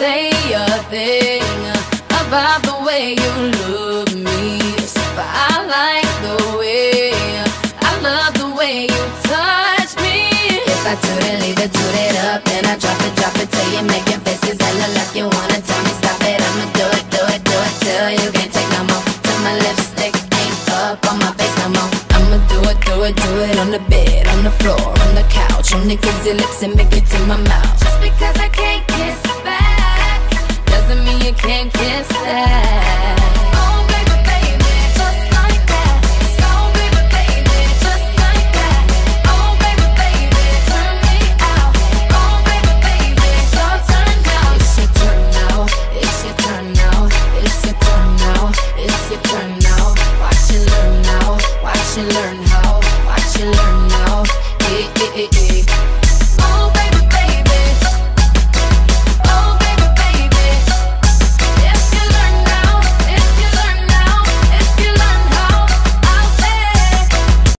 say a thing about the way you look me. So I like the way, I love the way you touch me. If I toot it, leave it, toot it up, then I drop it, drop it till you making faces hella like you wanna tell me stop it. I'ma do it, do it, do it till you can't take no more. Till my lipstick ain't up on my face no more. I'ma do it, do it, do it on the bed, on the floor, on the couch, on the kissy lips and make it to my mouth. Just because I can't it's your turn now Watch and learn now, watch and learn how.